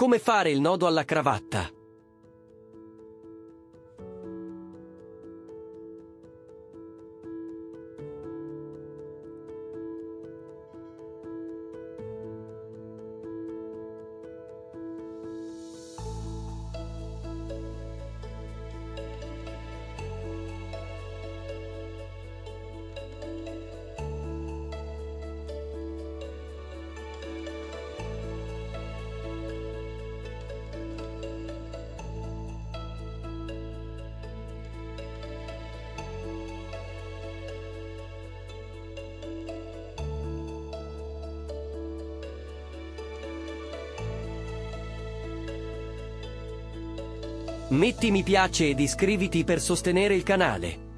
Come fare il nodo alla cravatta? Metti mi piace ed iscriviti per sostenere il canale.